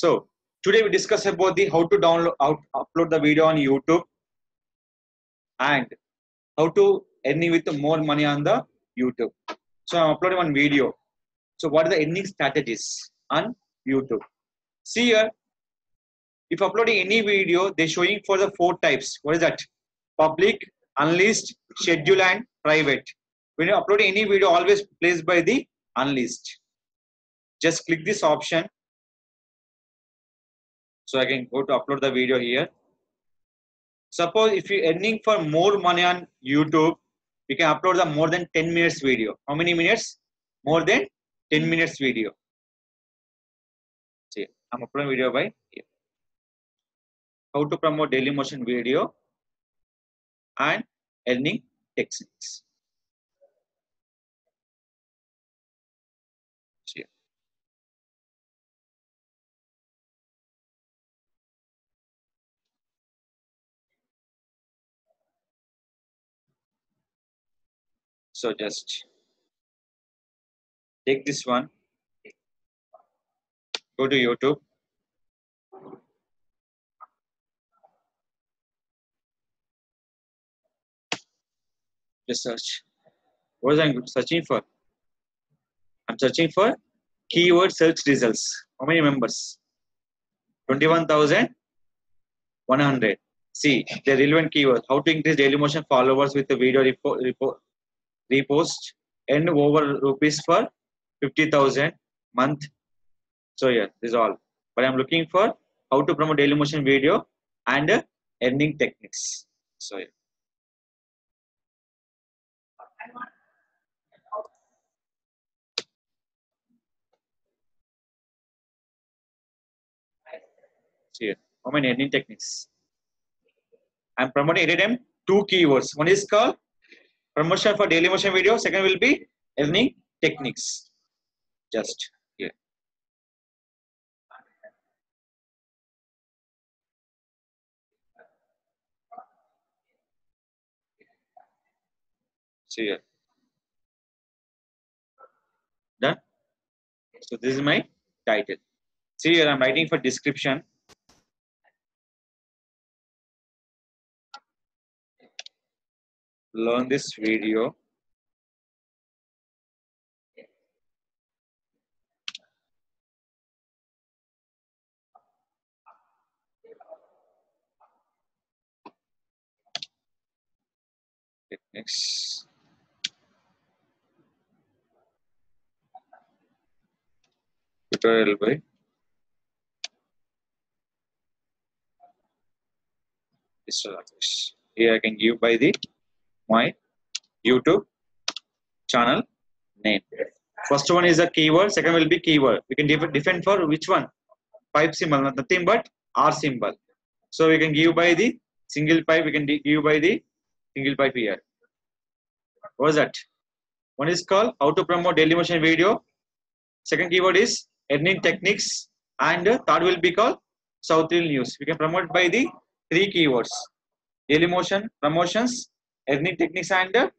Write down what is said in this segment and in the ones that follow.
So today we discuss about the how to download, how to upload the video on YouTube and how to earning with more money on the YouTube. So I'm uploading one video. So what are the earning strategies on YouTube? See here, if uploading any video, they're showing for the four types. What is that? Public, unlisted, schedule, and private. When you upload any video, always placed by the unlisted. Just click this option. So I can go to upload the video here. Suppose if you're earning for more money on YouTube, you can upload the more than 10 minutes video. How many minutes? More than 10 minutes video. See, I'm uploading video by here. How to promote Dailymotion video and earning techniques. So just take this one, go to YouTube. Just search. What is I searching for? I'm searching for keyword search results. How many members? 21,100. See the relevant keyword. How to increase Dailymotion followers with the video report, repo, repost and over rupees for 50,000 month. So yeah, this is all. But I'm looking for how to promote Dailymotion video and uh, earning techniques. So yeah. Here. How many earning techniques? I'm promoting them two keywords. One is called promotion for Dailymotion video. Second will be earning techniques. Just here. See here. Done. So this is my title. See here, I'm writing for description. Learn this video. Techniques. Tutorial by Mr. Rakesh. Here I can give by the my YouTube channel name. First one is a keyword, second will be keyword. We can def- define for which one? Pipe symbol, not nothing but R symbol. So we can give by the single pipe, we can give by the single pipe here. What is that? One is called how to promote Dailymotion video. Second keyword is earning techniques. And third will be called South Hill News. We can promote by the three keywords. Dailymotion, promotions, earning techniques and uh,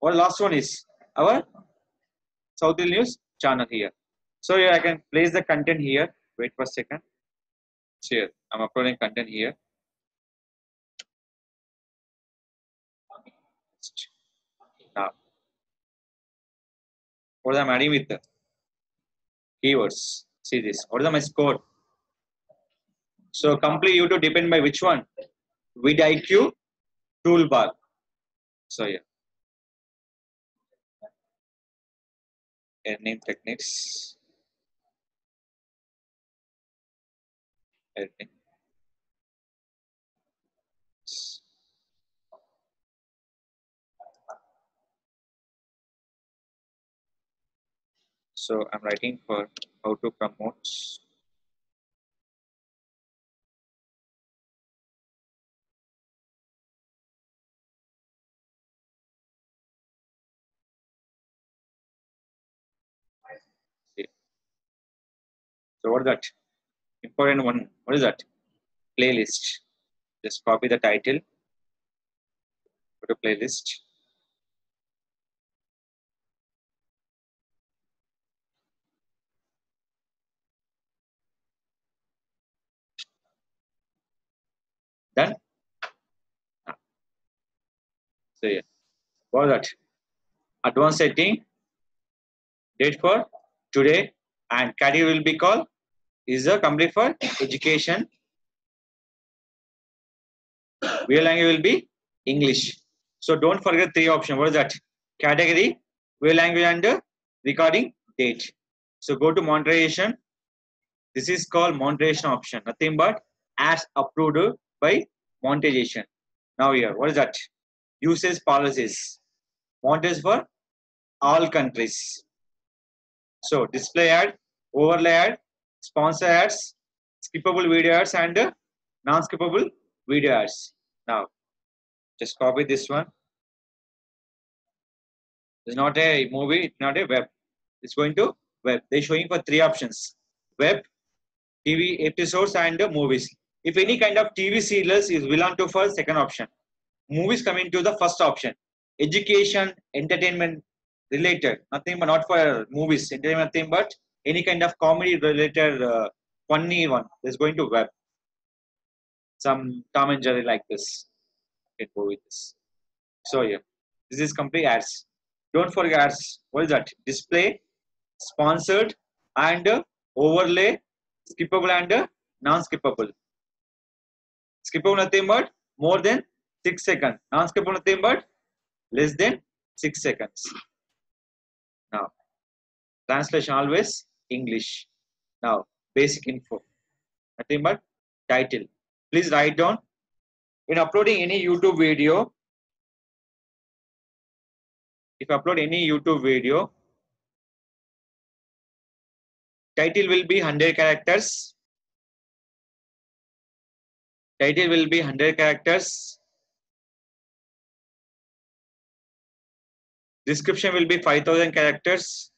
what last one is our South News channel here. So here I can place the content here. Wait for a second. So here I'm uploading content here. Now, what am I adding with the keywords? See this. What is my score? So complete you to depend by which one? vidIQ toolbar. So yeah. Earning techniques. Earning. So I'm writing for how to promote So what is that? Important one. What is that? Playlist. Just copy the title. Go to playlist. Done? Ah. So yeah. What is that? Advanced setting. Date for today and category will be called is the complete for education. Real language will be English. So don't forget three options. What is that? Category, real language, and recording date. So go to monetization. This is called monetization option. Nothing but as approved by monetization. Now here, what is that? Usage policies. Monetize for all countries. So display ad, overlay ad, sponsor ads, skippable video ads, and non-skippable video ads. Now, just copy this one. It's not a movie, it's not a web. It's going to web. They're showing for three options. Web, TV episodes, and movies. If any kind of TV serials is belong to for second option. Movies coming to the first option. Education, entertainment related. Nothing but not for movies. Entertainment nothing but any kind of comedy related uh, funny one is going to web. Some Tom and Jerry like this. Can go with this. So yeah, this is complete ads. Don't forget ads. What is that? Display, sponsored, and uh, overlay, skippable and uh, non-skippable. Skippable nothing but more than six seconds. Non-skippable nothing but less than six seconds. Now, translation always English. Now, basic info. Nothing but title. Please write down. In uploading any YouTube video, if upload any YouTube video, title will be 100 characters. Title will be 100 characters. Description will be 5000 characters.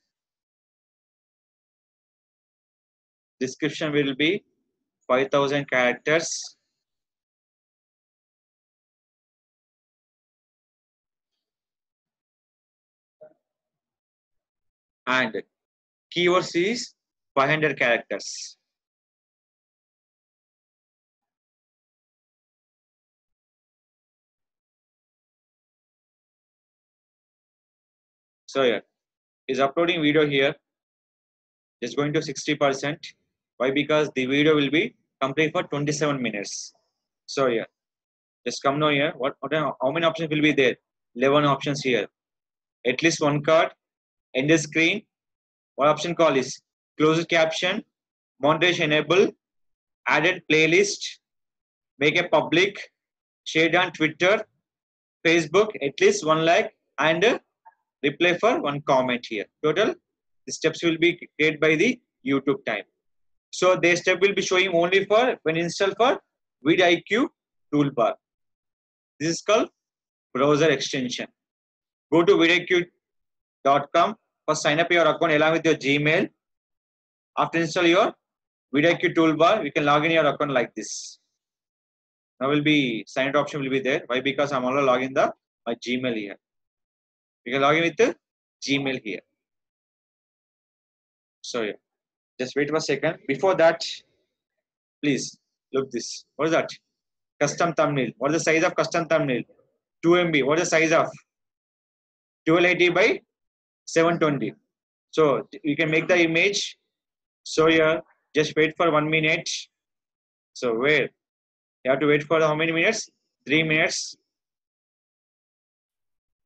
Description will be 5000 characters. And keywords is 500 characters. So yeah, is uploading video here is going to 60%. Why? Because the video will be complete for 27 minutes. So yeah, just come now here. What, what how many options will be there? 11 options here. At least one card, end the screen. What option call is closed caption, montage enable, added playlist, make a public, share on Twitter, Facebook, at least one like, and uh, reply for one comment here. Total, the steps will be created by the YouTube time. So this step will be showing only for when installed for vidIQ toolbar. This is called browser extension. Go to vidIQ.com. First sign up your account along with your Gmail. After install your vidIQ toolbar, you can log in your account like this. Now will be sign up option will be there. Why? Because I'm already logging the my Gmail here. You can log in with the Gmail here. So yeah, just wait for a second. Before that, please look this. What is that? Custom thumbnail. What is the size of custom thumbnail? 2 MB. What is the size of? 1280 by 720. So you can make the image. So here, just wait for one minute. So where? You have to wait for how many minutes? Three minutes.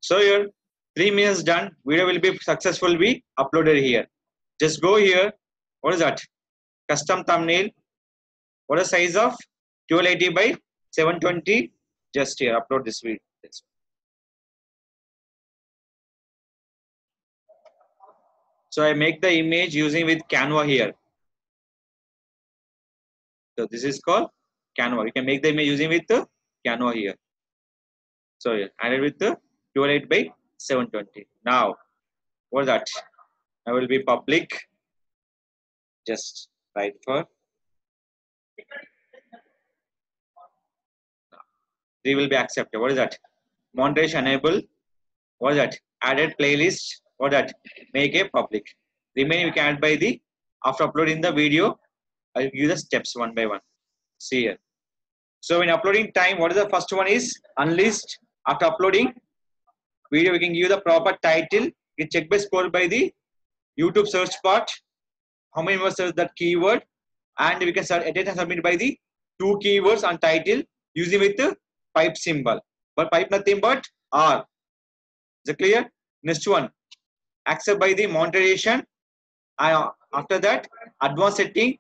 So here, three minutes done. Video will be successful. Be uploaded here. Just go here. What is that? Custom thumbnail. What is size of 1280 by 720? Just here. Upload this video. This. So I make the image using with Canva here. So this is called Canva. You can make the image using with the Canva here. So yeah, added with the 28 by 720. Now, what is that? I will be public. Just write for. Three will be accepted. What is that? Montage enable. What is that? Added playlist. What is that? Make a public. Remaining we can add by the after uploading the video. I'll give you the steps one by one. See here. So in uploading time, what is the first one is unlist after uploading video, we can give the proper title. Can check by score by the YouTube search part. How many members search that keyword? And we can start edit and submit by the two keywords on title using with the pipe symbol. But pipe nothing but R. Is it clear? Next one. Accept by the monetization. And after that, advanced setting.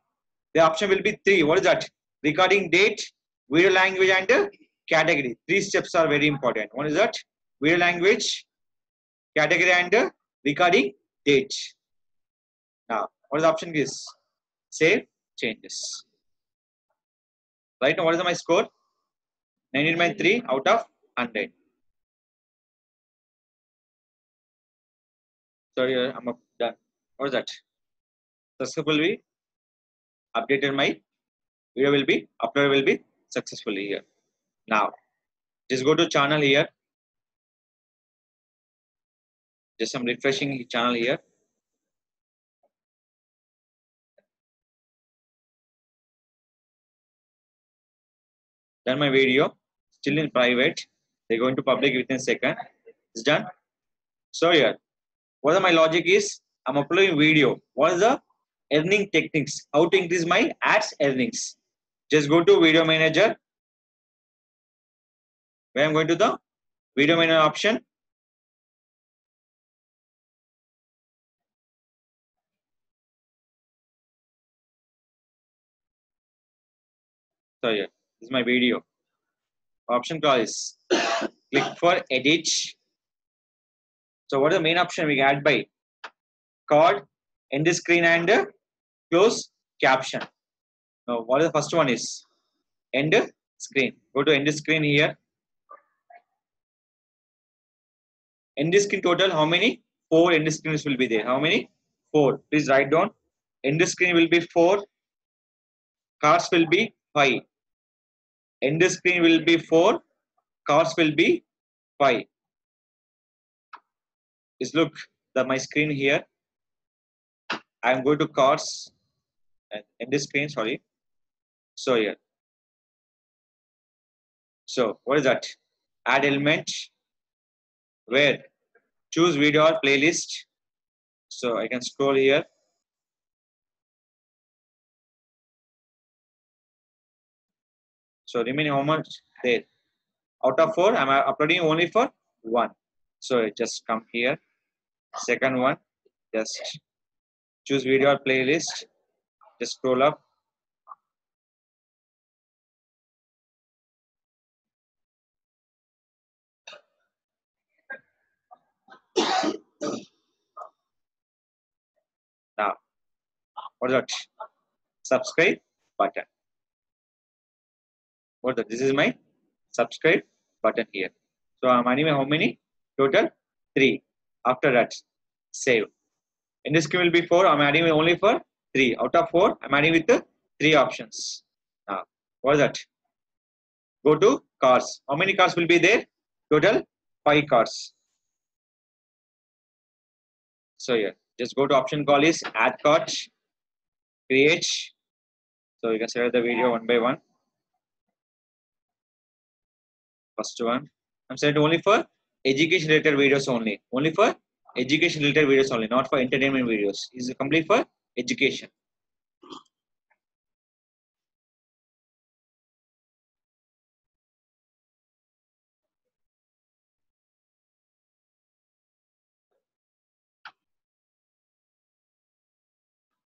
The option will be three. What is that? Recording date, video language, and category. Three steps are very important. One is that video language, category, and recording date. Now, what is the option is? Save changes. Right now, what is my score? 19.3 out of 100. Sorry, here I'm up- done. What is that? Successfully updated my video will be upload will be successfully here. Now, just go to channel here. Just some refreshing channel here. Done my video. Still in private. They're going to public within second. It's done. So here, what are my logic is? I'm uploading video. What is the earning techniques? How to increase my ads earnings? Just go to video manager. Where I'm going to the video manager option. So here, this is my video. Option is click for edit. So what is the main option we add by? Card, end screen and close caption. Now what is the first one is? End screen. Go to end screen here. End screen total how many? Four end screens will be there. How many? Four. Please write down. End screen will be four. Cards will be five. End screen will be four. Cards will be five. Is look the my screen here. I am going to cards and in this screen, sorry. So here. So what is that? Add element where choose video or playlist. So I can scroll here. So remaining how much there? Out of four, I'm uploading only for one. So just come here. Second one, just choose video or playlist. Just scroll up. Now, what is that? Subscribe button. What the, this is my subscribe button here. So I'm adding how many? Total three. After that, save. In this screen will be four. I'm adding only for three. Out of four, I'm adding with the three options. Now, what is that? Go to cars. How many cars will be there? Total five cars. So here, just go to option call is add cart, create. So you can select the video one by one. First one, I'm setting only for education related videos only. Only for education related videos only, not for entertainment videos. Is complete for education.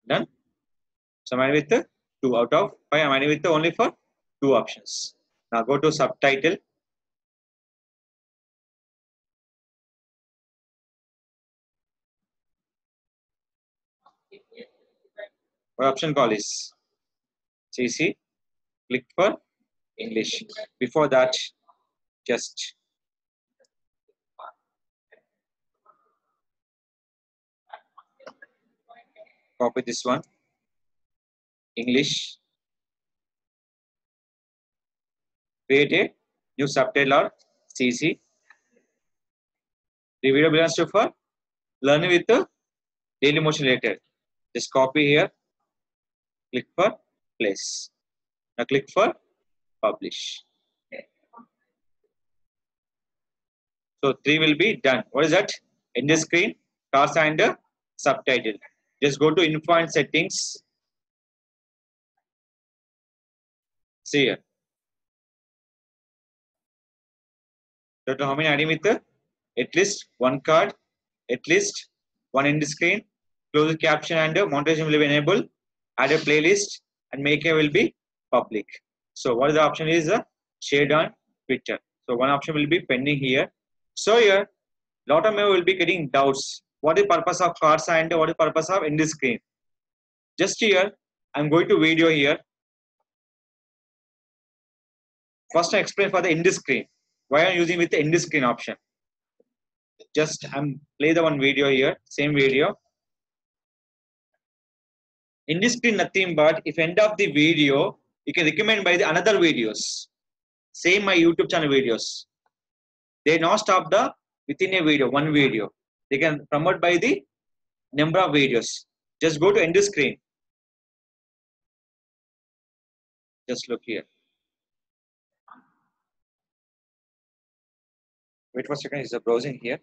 Done. So I'm with the two out of five. I'm with the only for two options. Now go to subtitle. What option call is CC. Click for English. Before that, just copy this one. English. Create a new subtitle or CC. The video belongs to for learning with the Dailymotion related. Just copy here. Click for place. Now click for publish. So three will be done. What is that? In the screen, cars and uh, subtitle. Just go to info and settings. See here. Total how many adding with the at least one card, at least one end screen, close the caption and uh, monetization will be enabled, add a playlist and make a will be public. So what is the option is uh, shared on Twitter. So one option will be pending here. So here, lot of people will be getting doubts. What is purpose of cards and what is purpose of end screen? Just here, I'm going to video here. First, I explain for the end screen. Why I'm using with the end screen option. Just I'm play the one video here, same video. This screen, nothing but if end of the video, you can recommend by the another videos. Same my YouTube channel videos. They not stop the within a video, one video. They can promote by the number of videos. Just go to end screen. Just look here. Wait for a second, is the browsing here.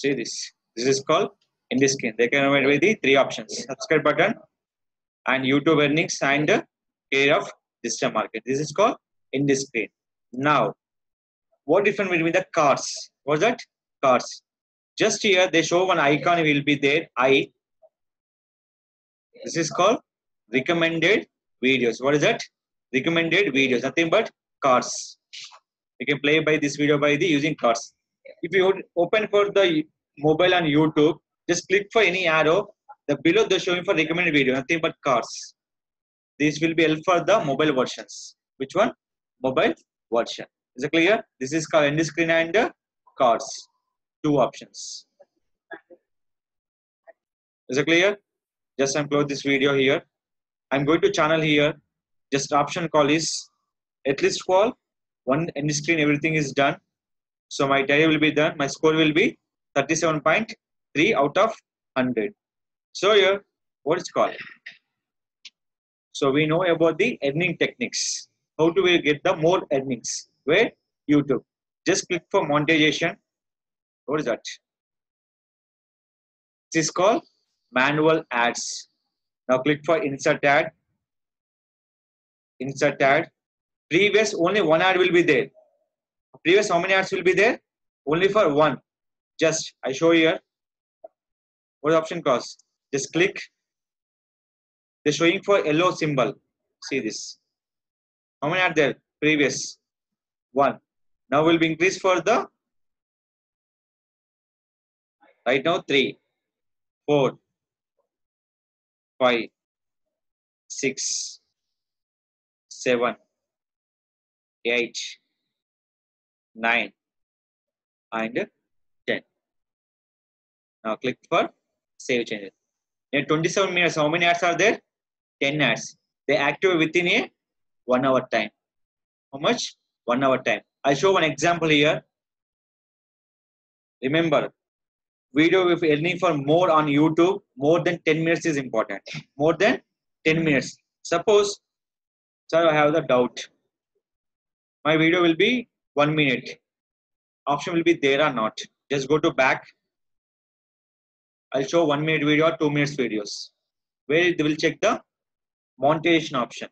See this. This is called in this screen. They can with the three options: subscribe button and YouTube earnings and care of digital market. This is called in this screen. Now, what difference between the cars? What's that? Cars. Just here they show one icon will be there. I. This is called recommended videos. What is that? Recommended videos. Nothing but cars. You can play by this video by the using cards if you open for the mobile on YouTube, just click for any arrow. The below the showing for recommended video, nothing but cars. This will be help for the mobile versions. Which one? Mobile version. Is it clear? This is called end screen and uh, cars. Two options. Is it clear? Just upload this video here. I'm going to channel here. Just option call is at least call. One end screen, everything is done so my tally will be done. My score will be 37.3 out of 100. So here, what is called? So we know about the earning techniques. How do we get the more earnings? Where? YouTube. Just click for monetization. What is that? This is called manual ads. Now click for insert ad. Insert ad. Previous only one ad will be there previous how many ads will be there? Only for one. Just i show here. What option cost just click. They're showing for yellow symbol. See this. How many are there? Previous. One. Now will be increased for the right now three four five six seven eight 9 and 10. Now click for save changes. In 27 minutes, how many ads are there? 10 ads. They active within a one hour time. How much? One hour time. I'll show one example here. Remember, video with earning for more on YouTube, more than 10 minutes is important. More than 10 minutes. Suppose, sir, I have the doubt. My video will be one minute. Option will be there or not. Just go to back. I'll show one minute video or two minutes videos. Where they will check the monetization option.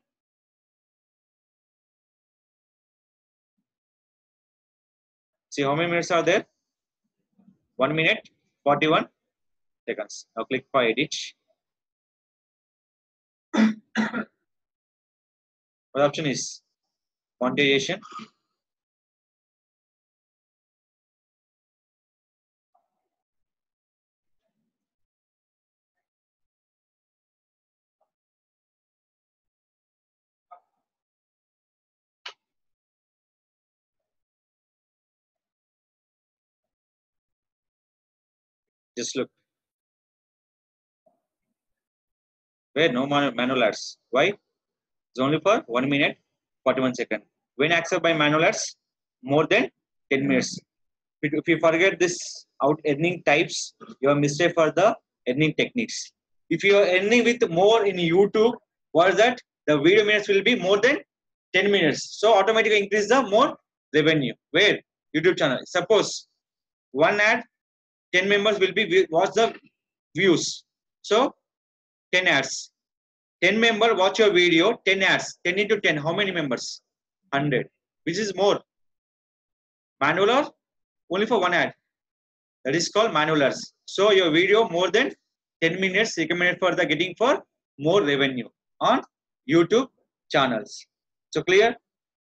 See how many minutes are there? One minute 41 seconds. Now click for edit. What option is? Monetization Just look. Where no manual ads. Why? It's only for 1 minute 41 second. When accepted by manual ads, more than 10 minutes. If you forget this out earning types, you are mistake for the earning techniques. If you are earning with more in YouTube, what is that? The video minutes will be more than 10 minutes. So automatically increase the more revenue. Where? YouTube channel. Suppose one ad, 10 members will be watch the views. So 10 ads. 10 member watch your video, 10 ads. 10 into 10. How many members? 100. Which is more? Manual or only for one ad? That is called manual ads. So your video more than 10 minutes recommended for the getting for more revenue on YouTube channels. So clear?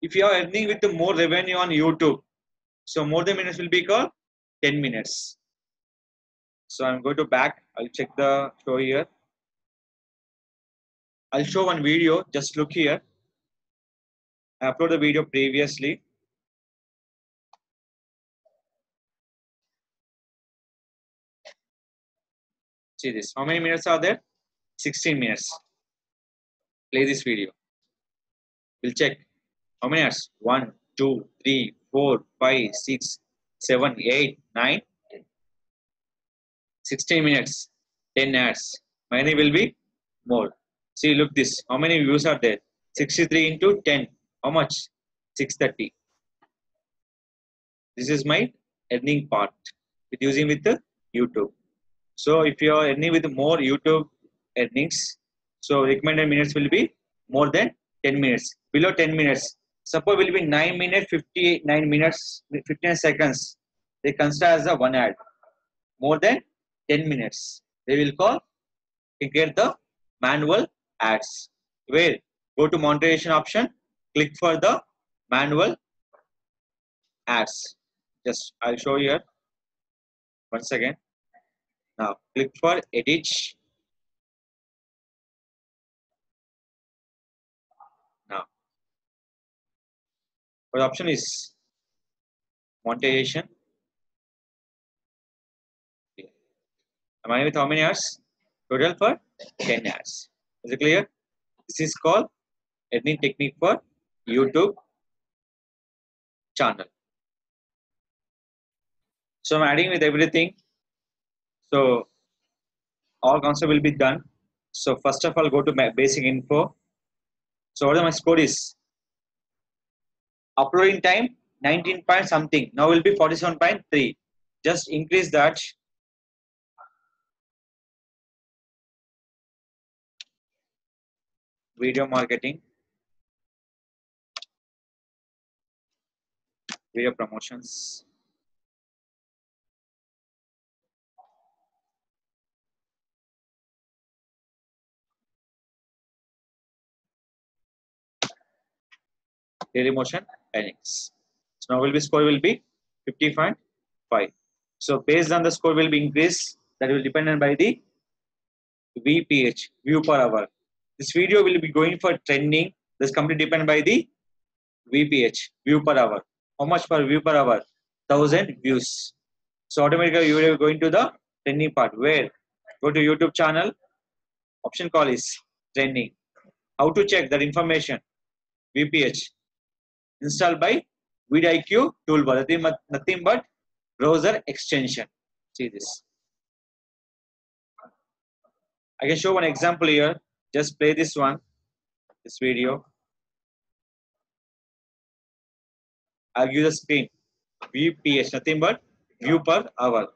If you are earning with more revenue on YouTube, so more than minutes will be called 10 minutes. So I'm going to back. I'll check the show here. I'll show one video. Just look here. I uploaded the video previously. See this. How many minutes are there? 16 minutes. Play this video. We'll check. How many hours? 1, 2, 3, 4, 5, 6, 7, 8, 9, 10. 16 minutes. 10 hours. Many will be more. See, look this. How many views are there? 63 into 10. How much? 630. This is my earning part with using with the YouTube. So if you are earning with more YouTube earnings, so recommended minutes will be more than 10 minutes. Below 10 minutes, suppose will be 9 minutes, 59 minutes, 15 seconds. They consider as a one ad. More than 10 minutes. They will call to get the manual ads. Where go to monetization option, click for the manual ads. Just I'll show you here once again. Now click for edit. Now, the option is monetization. I with how many hours? Total for 10 hours. Is it clear? This is called earning technique for YouTube channel. So I'm adding with everything. So all concept will be done. So first of all, go to my basic info. So what is my score is? Uploading time 19 point something. Now will be 47.3. Just increase that. Video marketing. Video promotions. Dailymotion earnings. So now will be score will be 50.5. So based on the score will be increased that will depend on by the VPH view per hour. This video will be going for trending. This completely depend by the VPH view per hour. How much per view per hour? Thousand views. So automatically you will be going to the trending part. Where go to YouTube channel. Option call is trending. How to check that information? VPH installed by vidIQ toolbar. Nothing, nothing but browser extension. See this. I can show one example here. Just play this one, this video. I'll give you the screen. VPH, nothing but view per hour.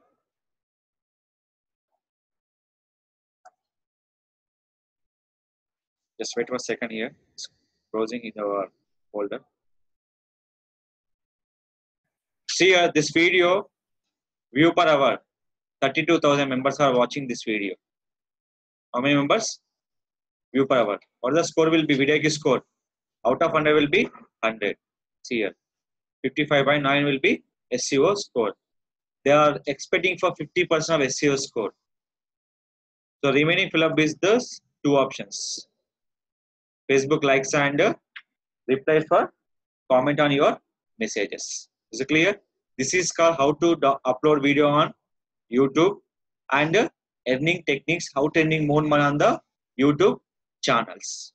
Just wait for a second here. It's browsing in our folder. See here, this video, view per hour, 32,000 members are watching this video. How many members? View per hour. The score will be? vidIQ score. Out of 100 will be 100. See here. 55 by 9 will be SEO score. They are expecting for 50% of SEO score. So remaining fill up is the two options. Facebook likes and reply for comment on your messages. Is it clear? This is called how to upload video on YouTube and earning techniques, how to earning more money on the YouTube channels.